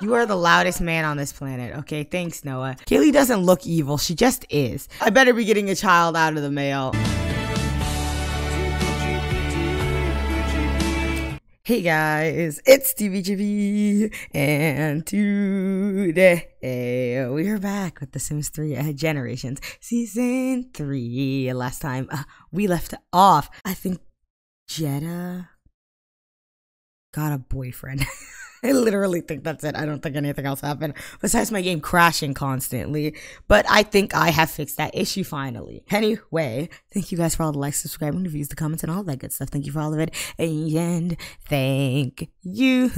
You are the loudest man on this planet. Okay, thanks, Noah. Kaylee doesn't look evil. She just is. I better be getting a child out of the mail. Hey guys, it's TBGP, and today we are back with The Sims 3 uh, Generations Season 3. Last time uh, we left off, I think Jetta got a boyfriend. I literally think that's it. I don't think anything else happened besides my game crashing constantly. But I think I have fixed that issue finally. Anyway, thank you guys for all the likes, subscribing, reviews, the comments, and all that good stuff. Thank you for all of it. And thank you.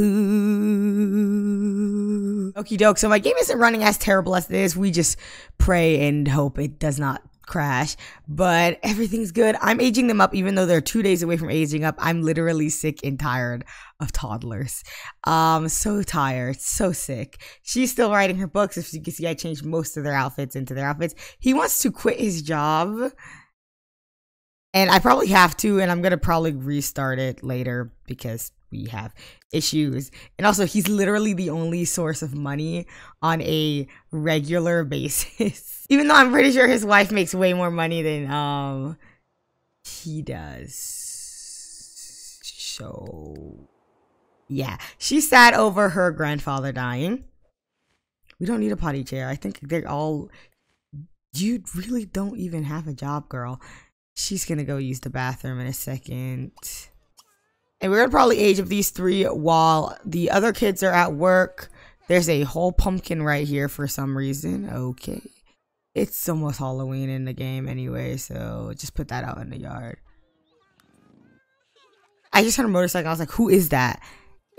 Okie doke. So my game isn't running as terrible as this. We just pray and hope it does not crash, but everything's good. I'm aging them up, even though they're two days away from aging up. I'm literally sick and tired of toddlers. Um, so tired, so sick. She's still writing her books. If you can see, I changed most of their outfits into their outfits. He wants to quit his job. And I probably have to, and I'm gonna probably restart it later because we have issues. And also, he's literally the only source of money on a regular basis. Even though I'm pretty sure his wife makes way more money than um he does. So yeah, she sat over her grandfather dying. We don't need a potty chair. I think they're all. You really don't even have a job, girl. She's gonna go use the bathroom in a second. And we're gonna probably age up these three while the other kids are at work. There's a whole pumpkin right here for some reason. Okay. It's almost Halloween in the game anyway, so just put that out in the yard. I just heard a motorcycle. I was like, who is that?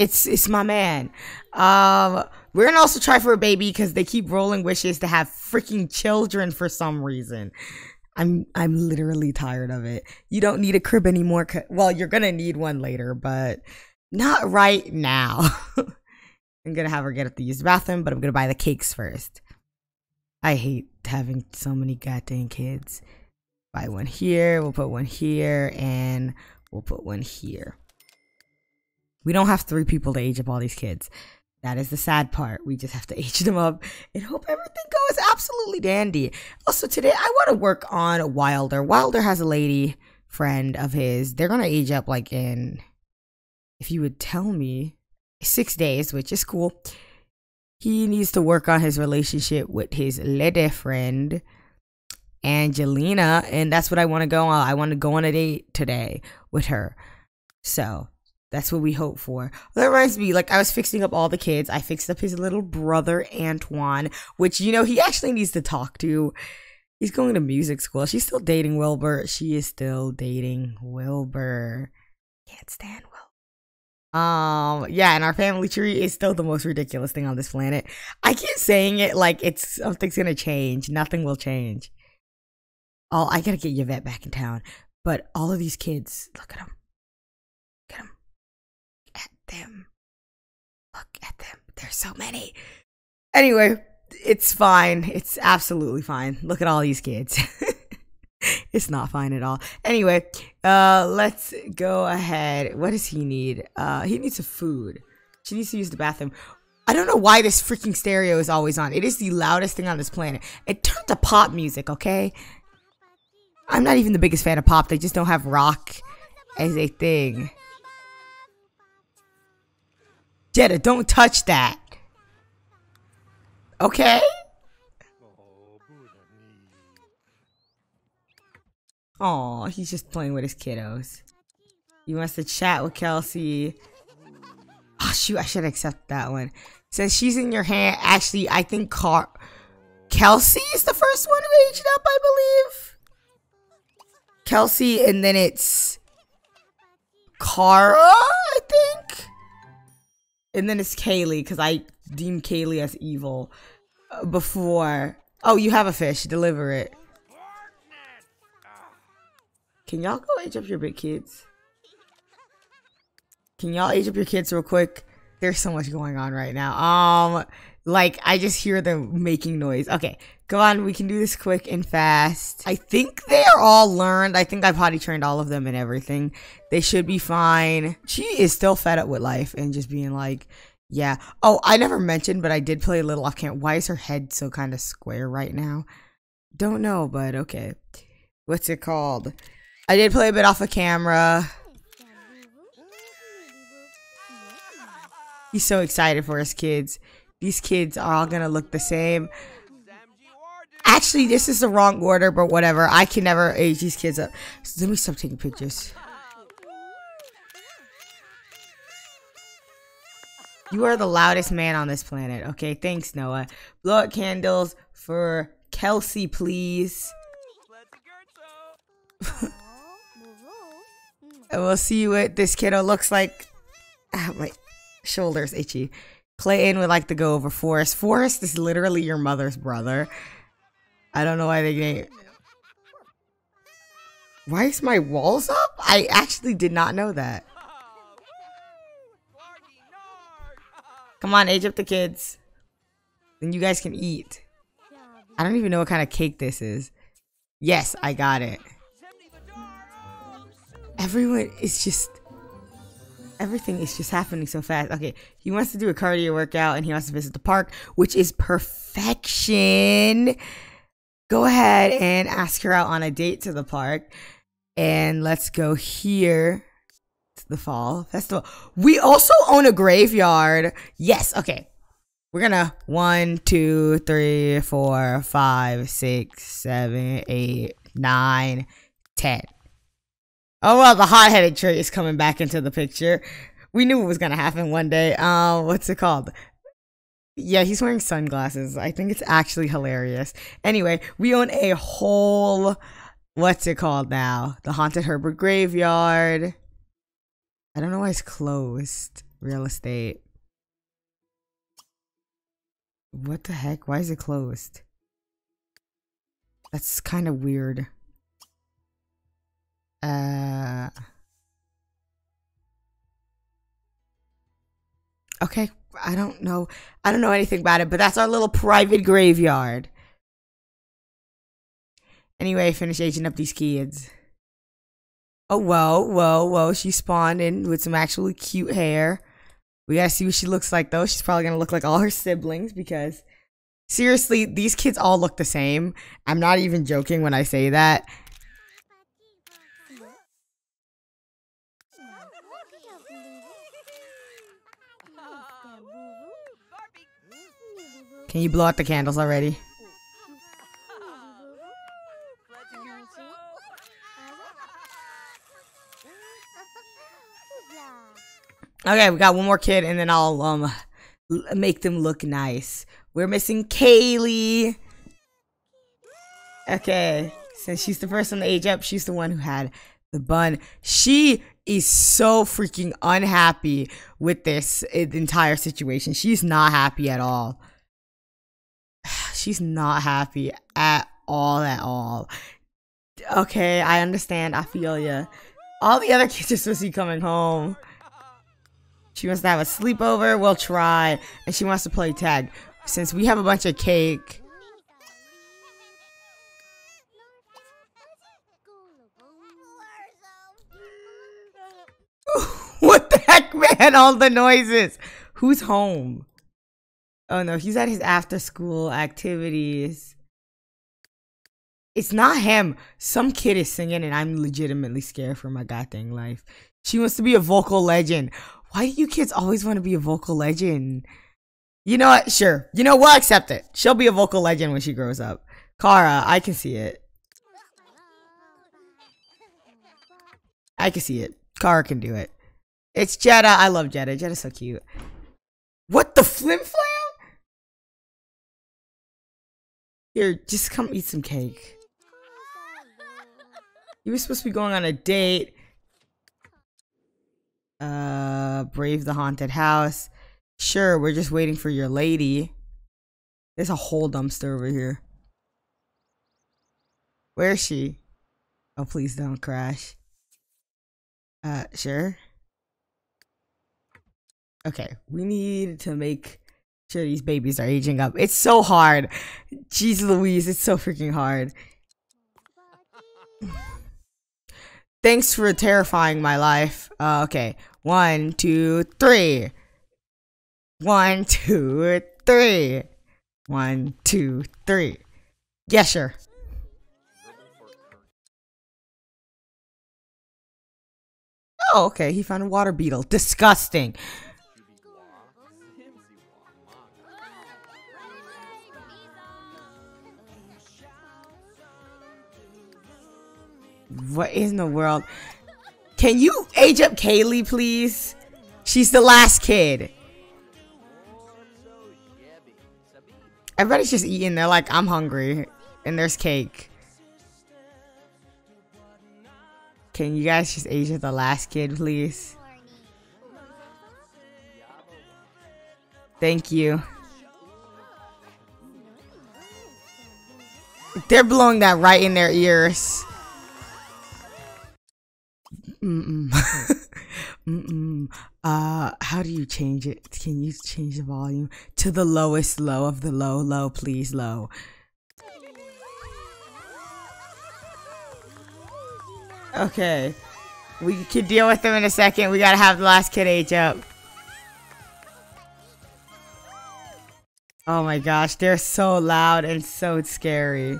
It's it's my man. Um, we're gonna also try for a baby because they keep rolling wishes to have freaking children for some reason. I'm I'm literally tired of it. You don't need a crib anymore. Well, you're gonna need one later, but not right now. I'm gonna have her get up the used bathroom, but I'm gonna buy the cakes first. I hate having so many goddamn kids. Buy one here, we'll put one here, and we'll put one here. We don't have three people to age up all these kids. That is the sad part. We just have to age them up and hope everything goes absolutely dandy. Also, today I want to work on Wilder. Wilder has a lady friend of his. They're going to age up like in, if you would tell me, six days, which is cool. He needs to work on his relationship with his lady friend, Angelina. And that's what I want to go on. I want to go on a date today with her. So that's what we hope for. That reminds me, like I was fixing up all the kids. I fixed up his little brother Antoine, which you know he actually needs to talk to. He's going to music school. She's still dating Wilbur. She is still dating Wilbur. Can't stand Will. Um, yeah, and our family tree is still the most ridiculous thing on this planet. I keep saying it like it's something's gonna change. Nothing will change. Oh, I gotta get Yvette back in town. But all of these kids, look at them them. Look at them. There's so many. Anyway, it's fine. It's absolutely fine. Look at all these kids. it's not fine at all. Anyway, uh, let's go ahead. What does he need? Uh, he needs some food. She needs to use the bathroom. I don't know why this freaking stereo is always on. It is the loudest thing on this planet. It turned to pop music, okay? I'm not even the biggest fan of pop. They just don't have rock as a thing. Jetta, don't touch that. Okay? Oh, he's just playing with his kiddos. He wants to chat with Kelsey. Oh, shoot, I should accept that one. Says she's in your hand. Actually, I think Car Kelsey is the first one who aged up, I believe. Kelsey, and then it's Kara, I think and then it's Kaylee because I deem Kaylee as evil before. Oh, you have a fish. Deliver it. Can y'all go age up your big kids? Can y'all age up your kids real quick? There's so much going on right now. Um, like I just hear them making noise. Okay, go on. We can do this quick and fast. I think they are all learned. I think I potty trained all of them and everything. They should be fine. She is still fed up with life and just being like, Yeah. Oh, I never mentioned, but I did play a little off camera. Why is her head so kind of square right now? Don't know, but okay. What's it called? I did play a bit off of camera. He's so excited for his kids. These kids are all gonna look the same. Actually, this is the wrong order, but whatever. I can never age these kids up. So let me stop taking pictures. You are the loudest man on this planet. Okay, thanks, Noah. Blow out candles for Kelsey, please. and we'll see what this kiddo looks like. Ah, my shoulders itchy. Play would like to go over Forrest. Forrest is literally your mother's brother. I don't know why they name. Why is my walls up? I actually did not know that. Come on, age up the kids. Then you guys can eat. I don't even know what kind of cake this is. Yes, I got it. Everyone is just... Everything is just happening so fast. Okay, he wants to do a cardio workout and he wants to visit the park, which is perfection. Go ahead and ask her out on a date to the park. And let's go here to the fall festival. We also own a graveyard. Yes. Okay. We're gonna one, two, three, four, five, six, seven, eight, nine, ten. Oh well, the hot-headed trait is coming back into the picture. We knew it was gonna happen one day. Uh, what's it called? Yeah, he's wearing sunglasses. I think it's actually hilarious. Anyway, we own a whole. What's it called now? The haunted Herbert graveyard. I don't know why it's closed. Real estate. What the heck? Why is it closed? That's kind of weird. Uh. Okay, I don't know. I don't know anything about it, but that's our little private graveyard. Anyway, finish aging up these kids. Oh, whoa, whoa, whoa. She spawned in with some actually cute hair. We gotta see what she looks like, though. She's probably gonna look like all her siblings because, seriously, these kids all look the same. I'm not even joking when I say that. Can you blow out the candles already? Okay, we got one more kid, and then I'll um make them look nice. We're missing Kaylee. Okay, since she's the first one to age up, she's the one who had the bun. She is so freaking unhappy with this entire situation. She's not happy at all. She's not happy at all, at all. Okay, I understand. I feel ya. All the other kids are supposed to be coming home. She wants to have a sleepover. We'll try. And she wants to play tag. Since we have a bunch of cake. what the heck, man? All the noises. Who's home? Oh no, he's at his after school activities. It's not him. Some kid is singing and I'm legitimately scared for my goddamn life. She wants to be a vocal legend. Why do you kids always want to be a vocal legend? You know what? Sure. You know, we'll accept it. She'll be a vocal legend when she grows up. Kara, I can see it. I can see it. Kara can do it. It's Jetta. I love Jetta. Jetta's so cute. What the flim flam? Here, just come eat some cake. You were supposed to be going on a date. Uh, Brave the Haunted House. Sure, we're just waiting for your lady. There's a whole dumpster over here. Where is she? Oh, please don't crash. Uh, sure. Okay, we need to make sure these babies are aging up. It's so hard. Jeez Louise, it's so freaking hard. Thanks for terrifying my life. Uh, okay, one, two, three. One, two, three. One, two, three. Yeah, sure. Oh, okay. He found a water beetle. Disgusting. What in the world? Can you age up Kaylee, please? She's the last kid. Everybody's just eating. They're like, I'm hungry. And there's cake. Can you guys just age up the last kid, please? Thank you. They're blowing that right in their ears. How do you change it? Can you change the volume to the lowest low of the low, low, please, low? Okay. We can deal with them in a second. We gotta have the last kid age up. Oh my gosh, they're so loud and so scary.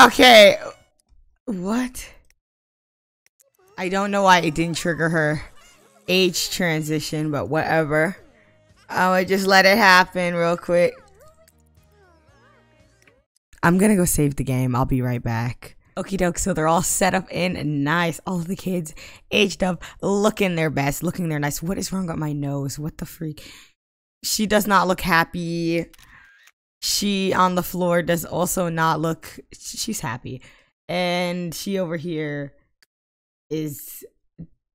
Okay. What? I don't know why it didn't trigger her age transition, but whatever. I would just let it happen real quick. I'm gonna go save the game. I'll be right back. Okie doke, so they're all set up in nice. All the kids aged up, looking their best, looking their nice. What is wrong with my nose? What the freak? She does not look happy she on the floor does also not look she's happy. And she over here is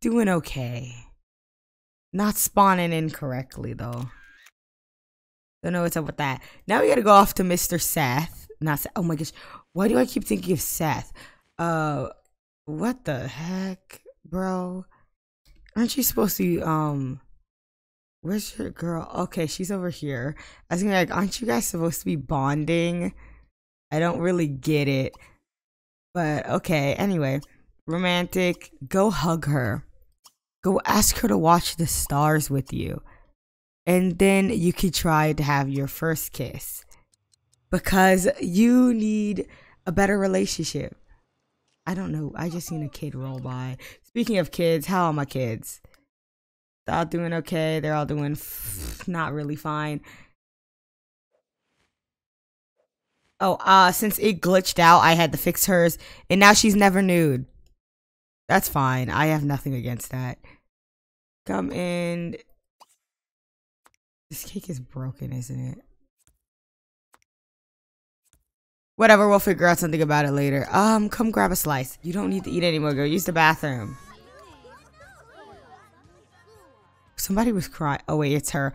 doing okay. Not spawning incorrectly though. Don't know what's up with that. Now we gotta go off to mr seth. Not seth. oh my gosh. Why do i keep thinking of seth? Uh what the heck bro? Aren't you supposed to um Where's your girl? Okay, she's over here. I was gonna be like, aren't you guys supposed to be bonding? I don't really get it. But okay, anyway. Romantic, go hug her. Go ask her to watch the stars with you. And then you could try to have your first kiss. Because you need a better relationship. I don't know. I just seen a kid roll by. Speaking of kids, how are my kids? They're all doing okay. They're all doing not really fine. Oh, uh, since it glitched out, I had to fix hers, and now she's never nude. That's fine. I have nothing against that. Come in. This cake is broken, isn't it? Whatever, we'll figure out something about it later. Um, come grab a slice. You don't need to eat anymore, girl. Use the bathroom. Somebody was crying. Oh wait, it's her.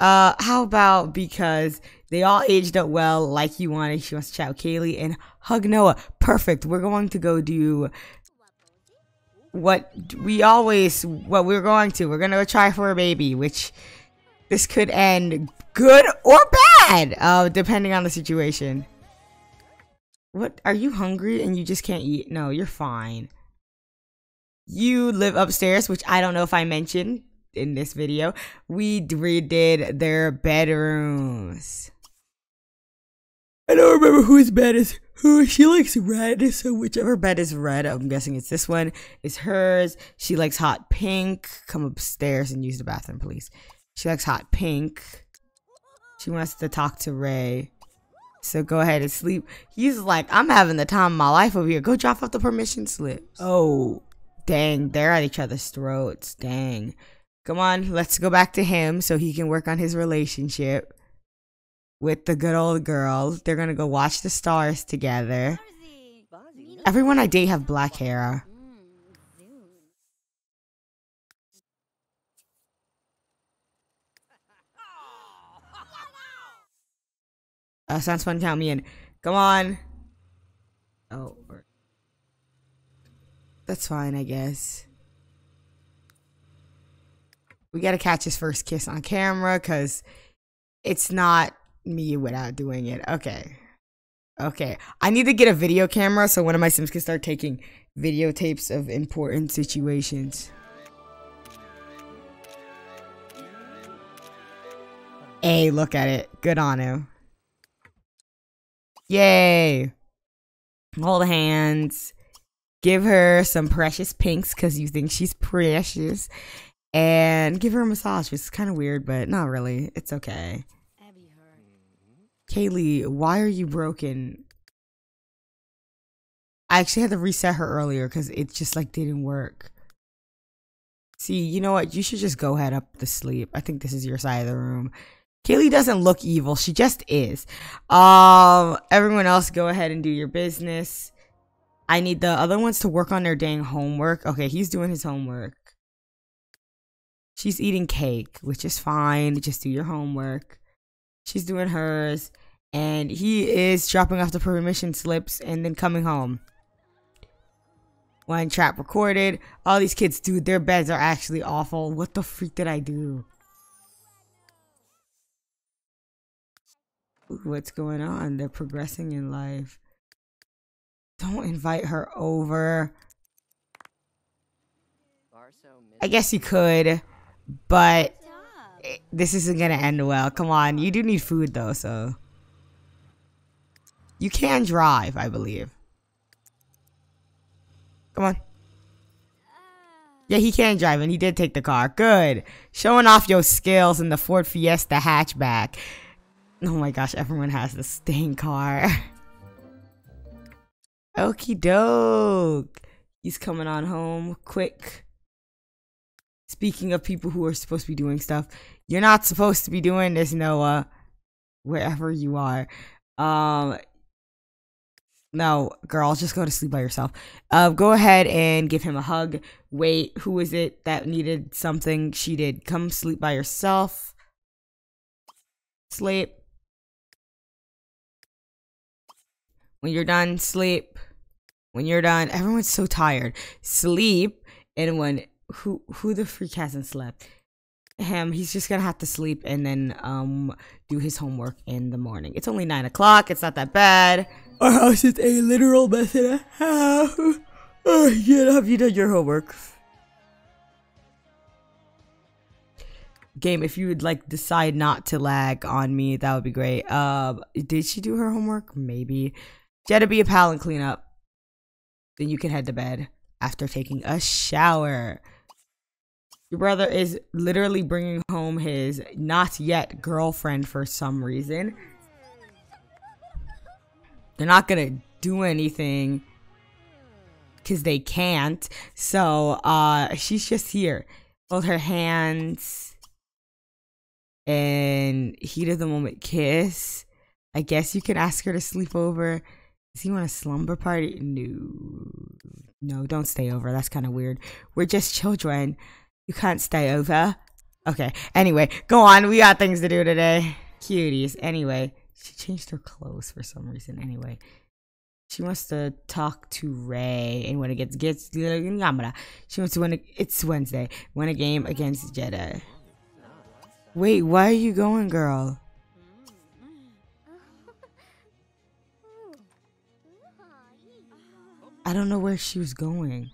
Uh, how about because they all aged up well, like you wanted. She wants to chat with Kaylee and hug Noah. Perfect. We're going to go do what we always what we're going to. We're gonna go try for a baby, which this could end good or bad, uh, depending on the situation. What are you hungry and you just can't eat? No, you're fine. You live upstairs, which I don't know if I mentioned in this video, we redid their bedrooms. I don't remember whose bed is who. She likes red, so whichever bed is red, I'm guessing it's this one, is hers. She likes hot pink. Come upstairs and use the bathroom, please. She likes hot pink. She wants to talk to Ray. So go ahead and sleep. He's like, I'm having the time of my life over here. Go drop off the permission slip. Oh, dang. They're at each other's throats. Dang. Come on, let's go back to him so he can work on his relationship with the good old girl. They're gonna go watch the stars together. Everyone I date have black hair. Uh, sounds fun. Count me in. Come on. Oh, that's fine, I guess we got to catch his first kiss on camera because it's not me without doing it. Okay. Okay, I need to get a video camera so one of my Sims can start taking videotapes of important situations. Hey, look at it. Good on him. Yay. Hold hands. Give her some precious pinks because you think she's precious. And give her a massage, which is kind of weird, but not really. It's okay. Kaylee, why are you broken? I actually had to reset her earlier because it just like didn't work. See, you know what? You should just go head up to sleep. I think this is your side of the room. Kaylee doesn't look evil. She just is. Um, everyone else go ahead and do your business. I need the other ones to work on their dang homework. Okay, he's doing his homework. She's eating cake, which is fine. Just do your homework. She's doing hers and he is dropping off the permission slips and then coming home. One trap recorded. All these kids, dude, their beds are actually awful. What the freak did I do? What's going on? They're progressing in life. Don't invite her over. I guess you could, but this isn't gonna end well. Come on, you do need food though, so. You can drive, I believe. Come on. Yeah, he can drive, and he did take the car. Good. Showing off your skills in the Ford Fiesta hatchback. Oh my gosh, everyone has the stain car. Okie doke. He's coming on home quick. Speaking of people who are supposed to be doing stuff, you're not supposed to be doing this, Noah. Wherever you are. Um, no, girl, just go to sleep by yourself. Uh, go ahead and give him a hug. Wait, who is it that needed something? She did. Come sleep by yourself. Sleep. When you're done, sleep. When you're done, everyone's so tired. Sleep. And when who who the freak hasn't slept? Him. He's just gonna have to sleep and then um do his homework in the morning. It's only nine o'clock. It's not that bad. Our house is a literal mess and a half. Oh, yeah, have you done your homework? Game, if you would like decide not to lag on me, that would be great. Um, did she do her homework? Maybe. Jetta, be a pal and clean up. Then you can head to bed after taking a shower. Your brother is literally bringing home his not yet girlfriend for some reason. They're not gonna do anything because they can't. So uh, she's just here. Hold her hands and heat of the moment kiss. I guess you can ask her to sleep over. Does he want a slumber party? No. No, don't stay over. That's kind of weird. We're just children. You can't stay over. Okay. Anyway, go on. We got things to do today. Cuties. Anyway, she changed her clothes for some reason. Anyway, she wants to talk to Ray and when it gets gets she wants to win. A, it's Wednesday. Win a game against Jedi. Wait, why are you going, girl? I don't know where she was going.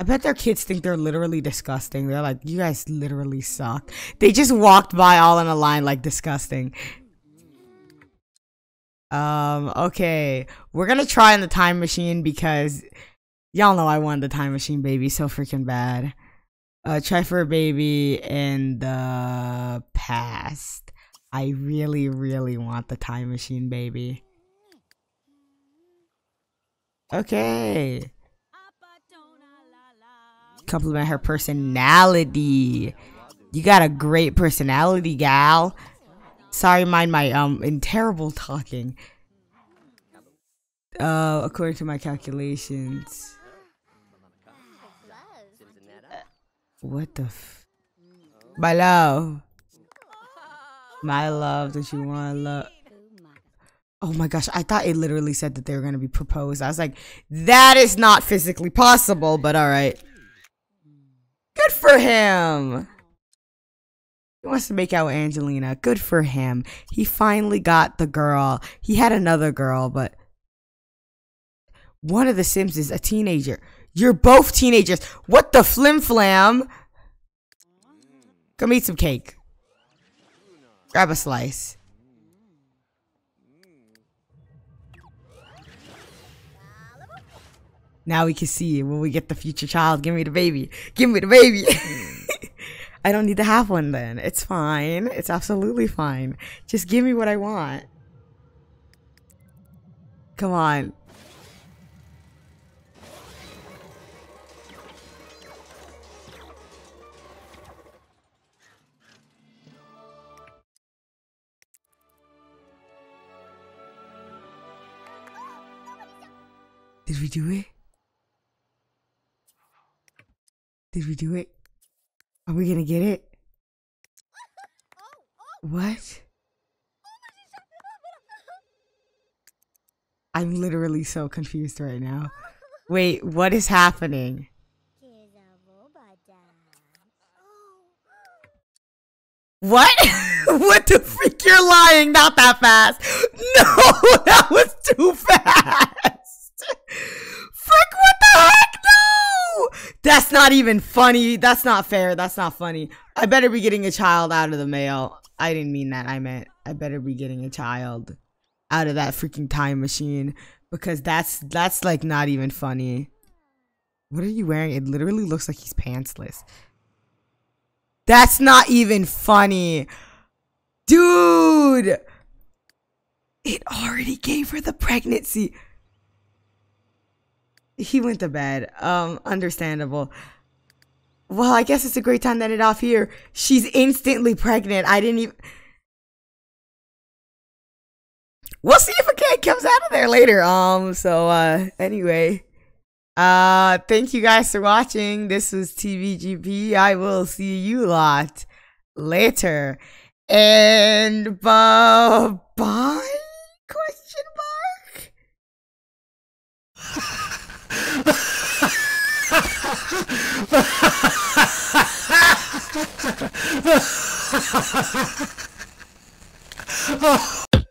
I bet their kids think they're literally disgusting. They're like, you guys literally suck. They just walked by all in a line like disgusting. Um, okay. We're gonna try in the time machine because y'all know I wanted the time machine baby so freaking bad. Uh, try for a baby in the past. I really, really want the time machine baby. Okay. Compliment her personality. You got a great personality, gal. Sorry, mind my um in terrible talking. Uh, according to my calculations. What the My love. My love, don't you want love? Oh my gosh, I thought it literally said that they were going to be proposed. I was like, that is not physically possible, but alright. Good for him. He wants to make out with Angelina. Good for him. He finally got the girl. He had another girl, but one of the Sims is a teenager. You're both teenagers. What the flim flam? Come eat some cake. Grab a slice. Now we can see when we get the future child. Give me the baby. Give me the baby. Mm. I don't need to have one then. It's fine. It's absolutely fine. Just give me what I want. Come on. Did we do it? Did we do it? Are we gonna get it? What? I'm literally so confused right now. Wait, what is happening? What? what the freak? You're lying. Not that fast. No, that was too fast. Frick, what the heck? No! That's not even funny. That's not fair. That's not funny. I better be getting a child out of the mail. I didn't mean that. I meant I better be getting a child out of that freaking time machine because that's that's like not even funny. What are you wearing? It literally looks like he's pantsless. That's not even funny. Dude! It already gave her the pregnancy. He went to bed. Um, understandable. Well, I guess it's a great time to end it off here. She's instantly pregnant. I didn't even. We'll see if a kid comes out of there later. Um, so uh anyway. Uh, thank you guys for watching. This was TBGP. I will see you lot later. And bye bye? Question mark? oh.